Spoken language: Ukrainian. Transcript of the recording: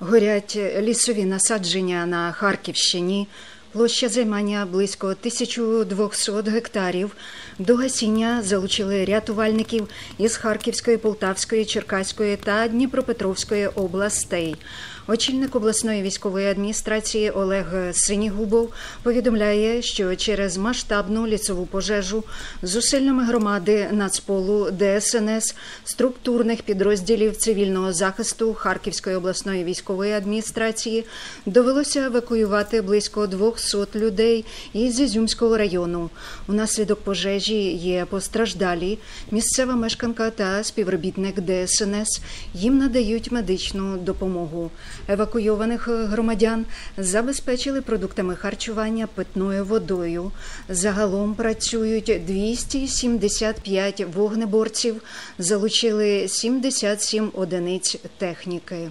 Горять лісові насадження на Харківщині. Площа займання близько 1200 гектарів. До гасіння залучили рятувальників із Харківської, Полтавської, Черкаської та Дніпропетровської областей. Очільник обласної військової адміністрації Олег Синігубов повідомляє, що через масштабну лісову пожежу зусиллями громади Нацполу, ДСНС, структурних підрозділів цивільного захисту Харківської обласної військової адміністрації довелося евакуювати близько 200 людей із Ізюмського району. Унаслідок пожежі є постраждалі. Місцева мешканка та співробітник ДСНС їм надають медичну допомогу. Евакуйованих громадян забезпечили продуктами харчування, питною водою. Загалом працюють 275 вогнеборців, залучили 77 одиниць техніки.